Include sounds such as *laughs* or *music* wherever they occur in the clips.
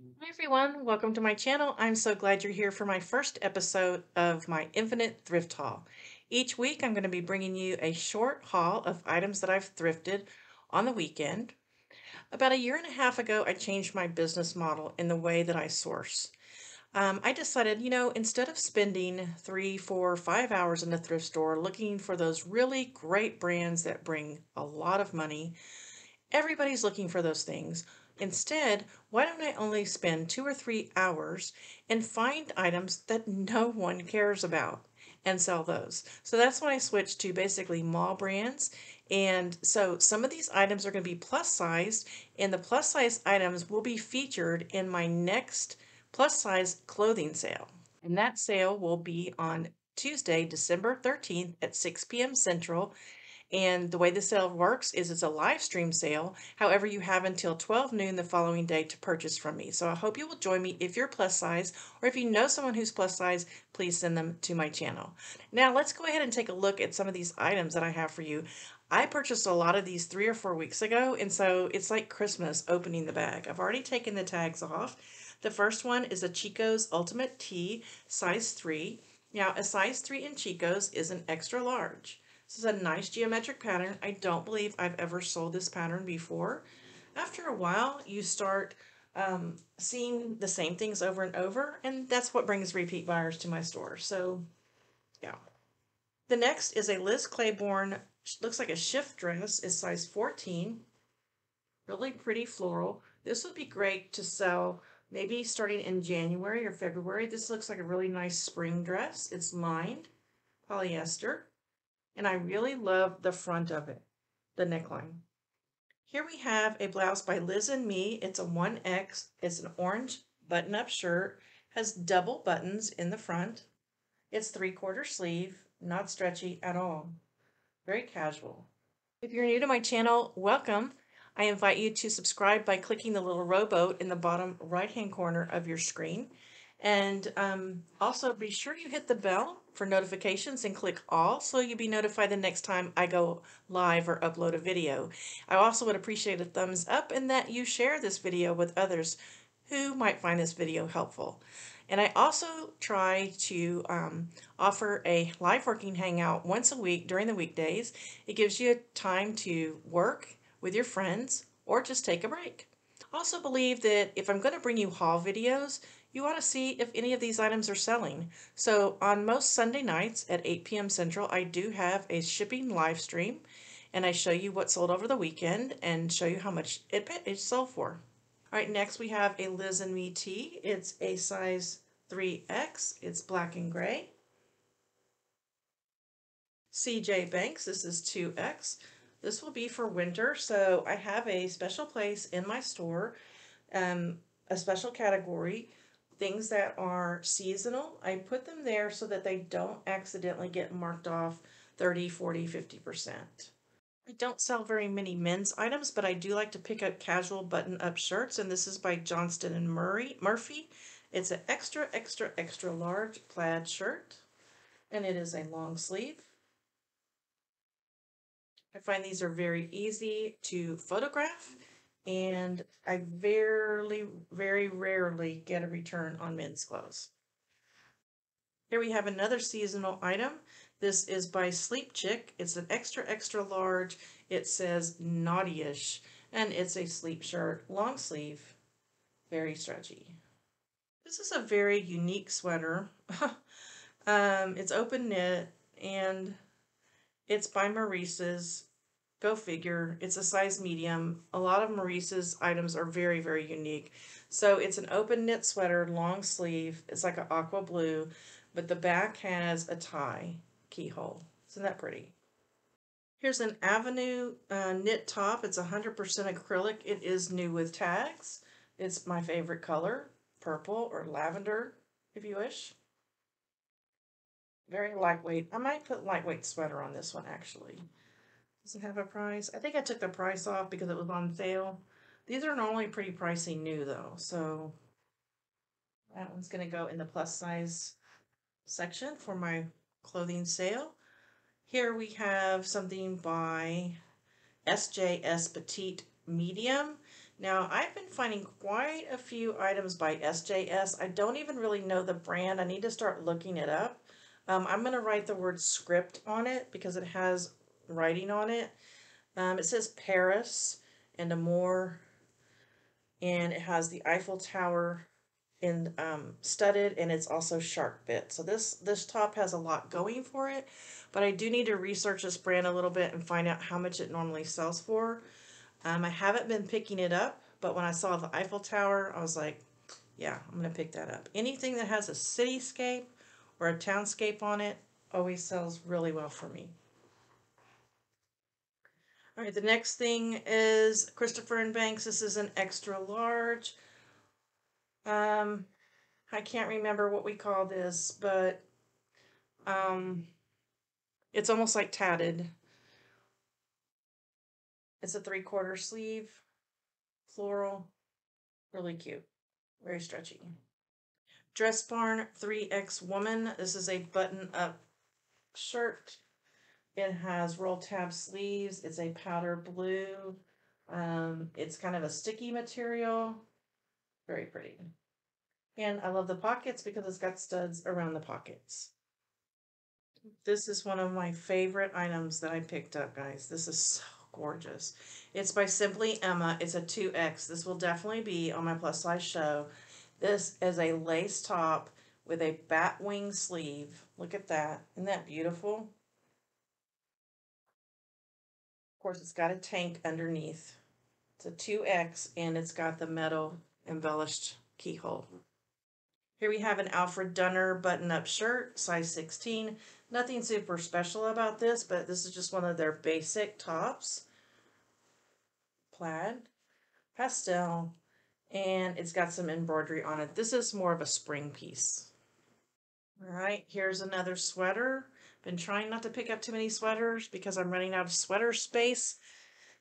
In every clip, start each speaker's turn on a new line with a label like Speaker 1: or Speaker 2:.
Speaker 1: Hi everyone, welcome to my channel. I'm so glad you're here for my first episode of my Infinite Thrift Haul. Each week I'm going to be bringing you a short haul of items that I've thrifted on the weekend. About a year and a half ago, I changed my business model in the way that I source. Um, I decided, you know, instead of spending three, four, five hours in the thrift store looking for those really great brands that bring a lot of money, everybody's looking for those things. Instead, why don't I only spend two or three hours and find items that no one cares about and sell those? So that's when I switched to basically mall brands. And so some of these items are going to be plus sized, and the plus size items will be featured in my next plus size clothing sale. And that sale will be on Tuesday, December 13th at 6 p.m. Central and the way the sale works is it's a live stream sale. However, you have until 12 noon the following day to purchase from me. So I hope you will join me if you're plus size, or if you know someone who's plus size, please send them to my channel. Now let's go ahead and take a look at some of these items that I have for you. I purchased a lot of these three or four weeks ago, and so it's like Christmas opening the bag. I've already taken the tags off. The first one is a Chico's Ultimate Tee, size 3. Now, a size 3 in Chico's is an extra large. This is a nice geometric pattern. I don't believe I've ever sold this pattern before. After a while, you start um, seeing the same things over and over, and that's what brings repeat buyers to my store. So, yeah. The next is a Liz Claiborne, looks like a shift dress, is size 14. Really pretty floral. This would be great to sell maybe starting in January or February. This looks like a really nice spring dress. It's lined, polyester and I really love the front of it, the neckline. Here we have a blouse by Liz and Me. It's a 1X. It's an orange button-up shirt, has double buttons in the front. It's three-quarter sleeve, not stretchy at all. Very casual. If you're new to my channel, welcome. I invite you to subscribe by clicking the little rowboat in the bottom right-hand corner of your screen. And um, also be sure you hit the bell for notifications and click all so you'll be notified the next time I go live or upload a video. I also would appreciate a thumbs up and that you share this video with others who might find this video helpful. And I also try to um, offer a live working hangout once a week during the weekdays. It gives you a time to work with your friends or just take a break. Also believe that if I'm going to bring you haul videos, you want to see if any of these items are selling. So on most Sunday nights at 8 p.m. Central, I do have a shipping live stream and I show you what sold over the weekend and show you how much it, it sold for. All right, next we have a Liz and Me tee. It's a size 3X. It's black and gray. CJ Banks, this is 2X. This will be for winter, so I have a special place in my store, um, a special category things that are seasonal, I put them there so that they don't accidentally get marked off 30, 40, 50%. I don't sell very many men's items, but I do like to pick up casual button-up shirts, and this is by Johnston and Murray Murphy. It's an extra, extra, extra large plaid shirt, and it is a long sleeve. I find these are very easy to photograph and I very, very rarely get a return on men's clothes. Here we have another seasonal item. This is by Sleep Chick. It's an extra, extra large. It says Naughty-ish, and it's a sleep shirt, long sleeve, very stretchy. This is a very unique sweater. *laughs* um, it's open knit, and it's by Maurice's. Go figure. It's a size medium. A lot of Maurice's items are very, very unique. So it's an open knit sweater, long sleeve. It's like an aqua blue, but the back has a tie keyhole. Isn't that pretty? Here's an Avenue uh, knit top. It's 100% acrylic. It is new with tags. It's my favorite color, purple or lavender, if you wish. Very lightweight. I might put lightweight sweater on this one, actually. Doesn't have a price. I think I took the price off because it was on sale. These are normally pretty pricey new though, so that one's going to go in the plus size section for my clothing sale. Here we have something by SJS Petite Medium. Now, I've been finding quite a few items by SJS. I don't even really know the brand. I need to start looking it up. Um, I'm going to write the word script on it because it has writing on it. Um, it says Paris and Amour, and it has the Eiffel Tower in um, studded, and it's also shark bit. So this this top has a lot going for it, but I do need to research this brand a little bit and find out how much it normally sells for. Um, I haven't been picking it up, but when I saw the Eiffel Tower, I was like, yeah, I'm going to pick that up. Anything that has a cityscape or a townscape on it always sells really well for me. All right, the next thing is Christopher and Banks. This is an extra large. Um, I can't remember what we call this, but um, it's almost like tatted. It's a three quarter sleeve, floral, really cute, very stretchy. Dress Barn 3X Woman. This is a button up shirt. It has roll tab sleeves. It's a powder blue. Um, it's kind of a sticky material. Very pretty. And I love the pockets because it's got studs around the pockets. This is one of my favorite items that I picked up, guys. This is so gorgeous. It's by Simply Emma. It's a 2X. This will definitely be on my plus size show. This is a lace top with a bat wing sleeve. Look at that. Isn't that beautiful? Of course, it's got a tank underneath. It's a 2X and it's got the metal embellished keyhole. Here we have an Alfred Dunner button-up shirt, size 16. Nothing super special about this, but this is just one of their basic tops. Plaid, pastel, and it's got some embroidery on it. This is more of a spring piece. All right, here's another sweater. Been trying not to pick up too many sweaters because I'm running out of sweater space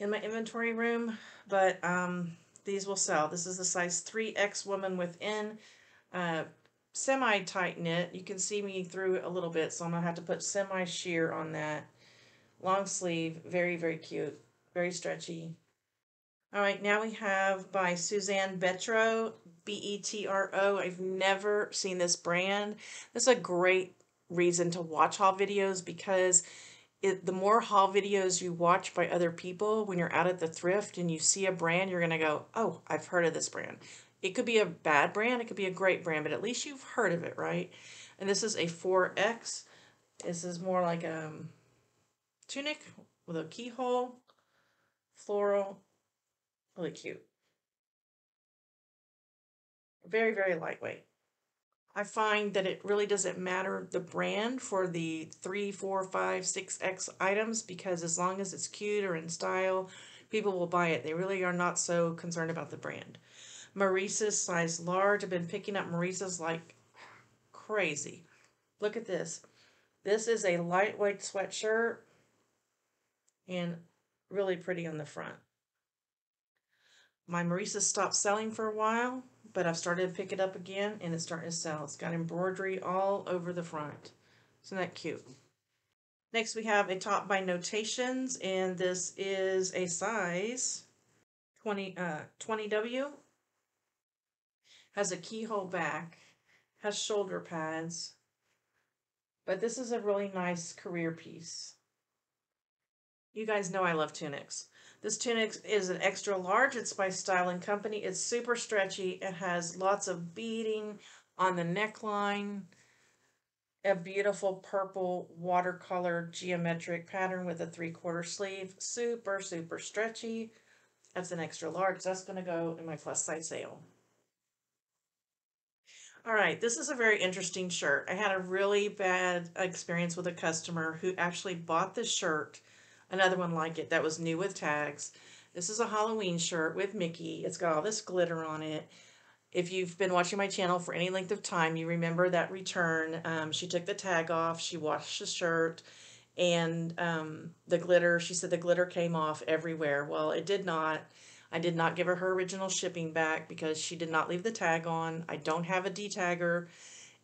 Speaker 1: in my inventory room, but um, these will sell. This is the size 3X woman within uh, semi-tight knit. You can see me through a little bit, so I'm going to have to put semi-sheer on that. Long sleeve, very, very cute, very stretchy. All right, now we have by Suzanne Betro, B-E-T-R-O. I've never seen this brand. This is a great reason to watch haul videos because it, the more haul videos you watch by other people when you're out at the thrift and you see a brand, you're going to go, oh, I've heard of this brand. It could be a bad brand, it could be a great brand, but at least you've heard of it, right? And this is a 4X. This is more like a um, tunic with a keyhole, floral, Really cute. Very, very lightweight. I find that it really doesn't matter the brand for the three, four, five, six X items because as long as it's cute or in style, people will buy it. They really are not so concerned about the brand. Maurice's size large. I've been picking up Maurice's like crazy. Look at this. This is a lightweight sweatshirt and really pretty on the front. My Marisa stopped selling for a while, but I've started to pick it up again and it's starting to sell. It's got embroidery all over the front. Isn't that cute? Next we have a top by Notations and this is a size 20, uh, 20W. Has a keyhole back, has shoulder pads, but this is a really nice career piece. You guys know I love tunics. This tunic is an extra large. It's by Style and Company. It's super stretchy. It has lots of beading on the neckline. A beautiful purple watercolor geometric pattern with a three-quarter sleeve. Super, super stretchy. That's an extra large. That's going to go in my plus size sale. All right, this is a very interesting shirt. I had a really bad experience with a customer who actually bought this shirt another one like it that was new with tags. This is a Halloween shirt with Mickey. It's got all this glitter on it. If you've been watching my channel for any length of time, you remember that return. Um, she took the tag off, she washed the shirt, and um, the glitter, she said the glitter came off everywhere. Well, it did not. I did not give her her original shipping back because she did not leave the tag on. I don't have a detagger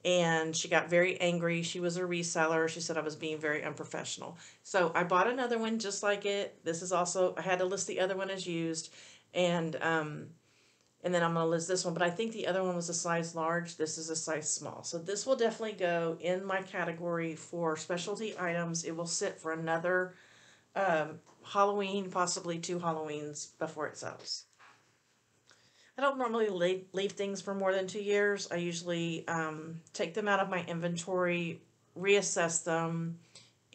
Speaker 1: and she got very angry. She was a reseller. She said I was being very unprofessional. So I bought another one just like it. This is also, I had to list the other one as used. And um, and then I'm going to list this one, but I think the other one was a size large. This is a size small. So this will definitely go in my category for specialty items. It will sit for another um, Halloween, possibly two Halloweens before it sells. I don't normally leave, leave things for more than two years. I usually um, take them out of my inventory, reassess them,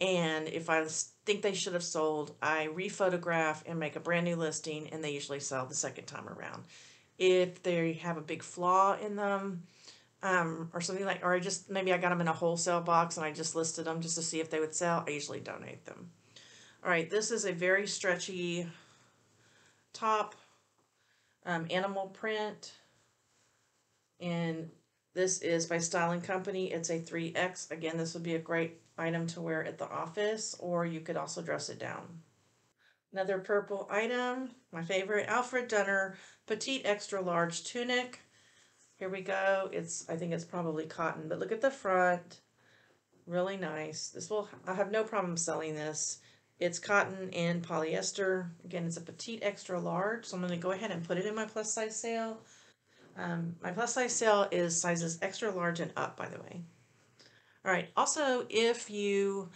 Speaker 1: and if I think they should have sold, I rephotograph and make a brand new listing, and they usually sell the second time around. If they have a big flaw in them, um, or something like, or I just maybe I got them in a wholesale box and I just listed them just to see if they would sell, I usually donate them. All right, this is a very stretchy top um, animal print. And this is by Style and Company. It's a 3X. Again, this would be a great item to wear at the office, or you could also dress it down. Another purple item, my favorite, Alfred Dunner Petite Extra Large Tunic. Here we go. It's I think it's probably cotton, but look at the front. Really nice. This will I have no problem selling this. It's cotton and polyester. Again, it's a petite extra large, so I'm going to go ahead and put it in my plus size sale. Um, my plus size sale is sizes extra large and up, by the way. All right, also, if you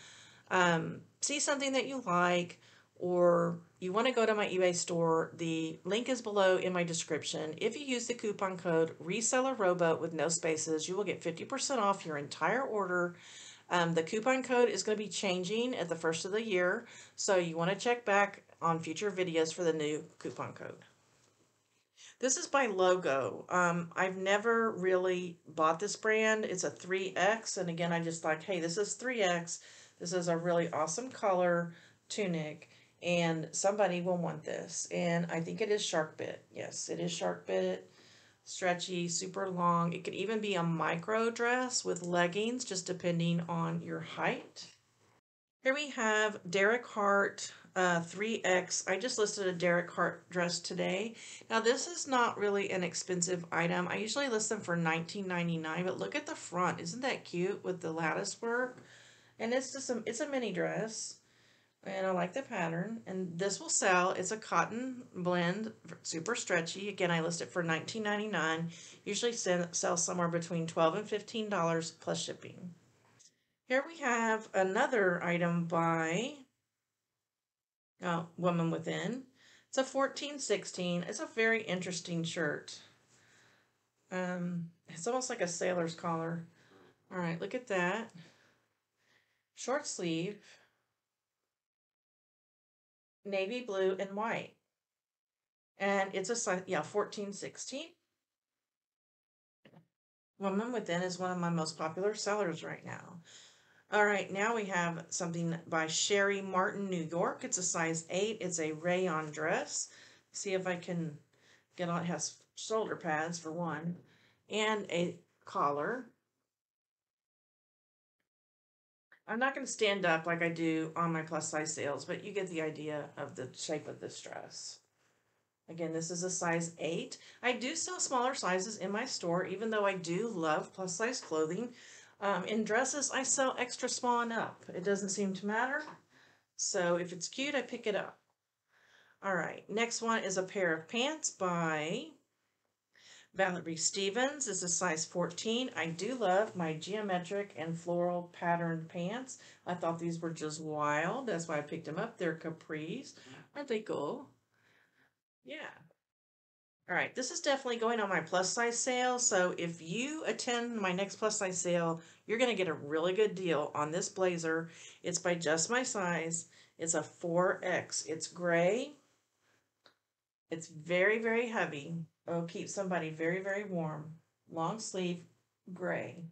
Speaker 1: um, see something that you like or you want to go to my eBay store, the link is below in my description. If you use the coupon code reseller rowboat with no spaces, you will get 50% off your entire order um, the coupon code is going to be changing at the first of the year, so you want to check back on future videos for the new coupon code. This is by Logo. Um, I've never really bought this brand. It's a 3X, and again, I just like, hey, this is 3X. This is a really awesome color tunic, and somebody will want this. And I think it is shark bit. Yes, it is shark bit stretchy, super long. It could even be a micro dress with leggings, just depending on your height. Here we have Derek Heart uh, 3X. I just listed a Derek Heart dress today. Now this is not really an expensive item. I usually list them for $19.99, but look at the front. Isn't that cute with the lattice work? And it's just a, it's a mini dress and I like the pattern. And this will sell. It's a cotton blend, super stretchy. Again, I list it for $19.99. Usually sell somewhere between 12 and $15 plus shipping. Here we have another item by oh, Woman Within. It's a 1416. It's a very interesting shirt. Um, it's almost like a sailor's collar. All right, look at that. Short sleeve navy blue and white. And it's a size, yeah, 14, 16. Woman Within is one of my most popular sellers right now. All right, now we have something by Sherry Martin, New York. It's a size 8. It's a rayon dress. See if I can get on. It has shoulder pads for one and a collar. I'm not going to stand up like I do on my plus size sales, but you get the idea of the shape of this dress. Again, this is a size 8. I do sell smaller sizes in my store, even though I do love plus size clothing. Um, in dresses, I sell extra small and up. It doesn't seem to matter. So if it's cute, I pick it up. All right, next one is a pair of pants by Valerie Stevens is a size 14. I do love my geometric and floral patterned pants. I thought these were just wild. That's why I picked them up. They're capris. Aren't they cool? Yeah. All right, this is definitely going on my plus size sale. So if you attend my next plus size sale, you're going to get a really good deal on this blazer. It's by Just My Size. It's a 4X. It's gray. It's very, very heavy. Oh, keep somebody very, very warm. Long sleeve, gray.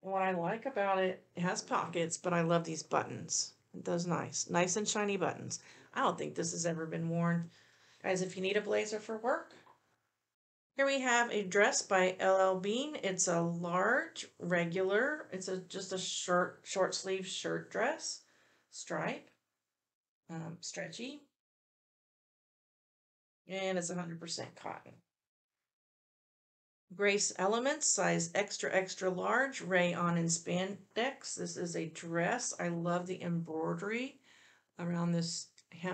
Speaker 1: What I like about it, it has pockets, but I love these buttons. It does nice. Nice and shiny buttons. I don't think this has ever been worn. Guys, if you need a blazer for work, here we have a dress by LL Bean. It's a large, regular, it's a just a short, short sleeve shirt dress, stripe, um, stretchy, and it's 100% cotton. Grace Elements, size extra, extra large, rayon and spandex. This is a dress. I love the embroidery around this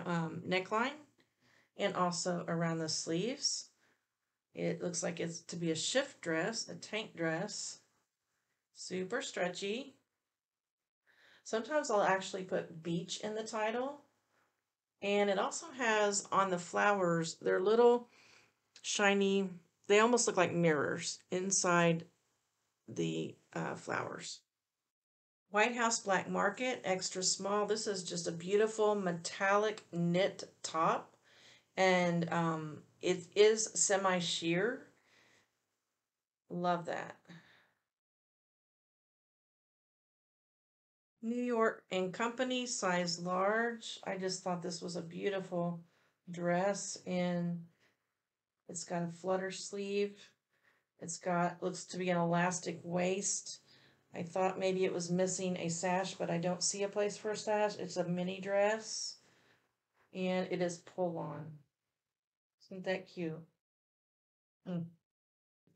Speaker 1: um, neckline and also around the sleeves. It looks like it's to be a shift dress, a tank dress. Super stretchy. Sometimes I'll actually put beach in the title. And it also has on the flowers, they're little shiny, they almost look like mirrors inside the uh, flowers. White House Black Market, extra small. This is just a beautiful metallic knit top. And um, it is semi-sheer. Love that. New York and Company, size large. I just thought this was a beautiful dress and it's got a flutter sleeve. It's got, looks to be an elastic waist. I thought maybe it was missing a sash, but I don't see a place for a sash. It's a mini dress and it is pull on. Isn't that cute? Mm.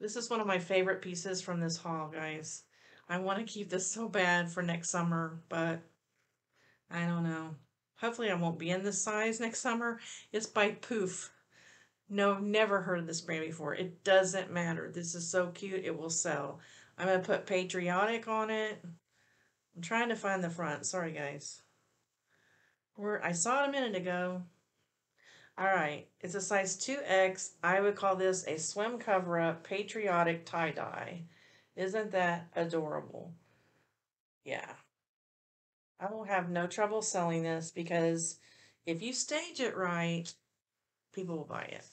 Speaker 1: This is one of my favorite pieces from this haul, guys. I want to keep this so bad for next summer, but I don't know. Hopefully I won't be in this size next summer. It's by Poof. No, never heard of this brand before. It doesn't matter. This is so cute. It will sell. I'm going to put patriotic on it. I'm trying to find the front. Sorry, guys. Where I saw it a minute ago. All right. It's a size 2X. I would call this a swim cover-up patriotic tie-dye. Isn't that adorable? Yeah. I will have no trouble selling this because if you stage it right, people will buy it.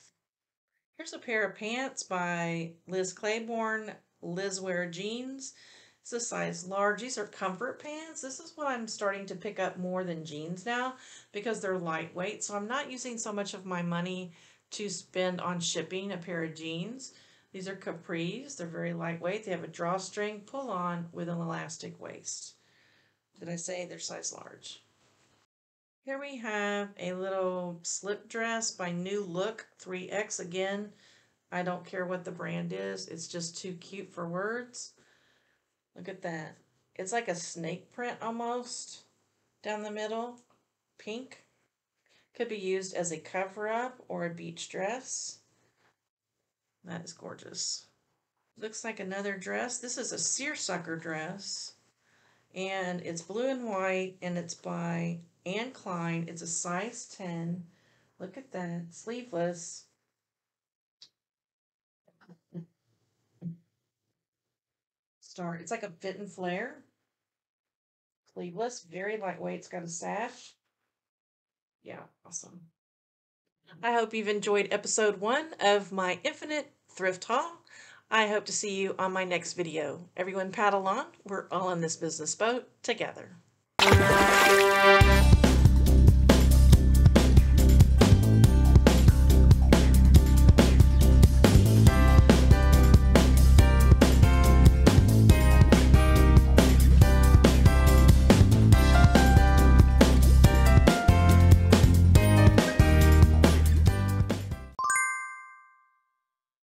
Speaker 1: Here's a pair of pants by Liz Claiborne, Liz Wear Jeans. It's a size large. These are comfort pants. This is what I'm starting to pick up more than jeans now because they're lightweight. So I'm not using so much of my money to spend on shipping a pair of jeans. These are capris. They're very lightweight. They have a drawstring pull on with an elastic waist. Did I say they're size large? Here we have a little slip dress by New Look 3X. Again, I don't care what the brand is. It's just too cute for words. Look at that. It's like a snake print almost down the middle. Pink. Could be used as a cover-up or a beach dress. That is gorgeous. Looks like another dress. This is a seersucker dress. And it's blue and white. And it's by Anne Klein. It's a size 10. Look at that. Sleeveless. Start. It's like a fit and flare. Sleeveless. Very lightweight. It's got a sash. Yeah, awesome. I hope you've enjoyed episode one of my Infinite Thrift Haul. I hope to see you on my next video. Everyone paddle on. We're all in this business boat together.